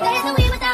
day, there's no way without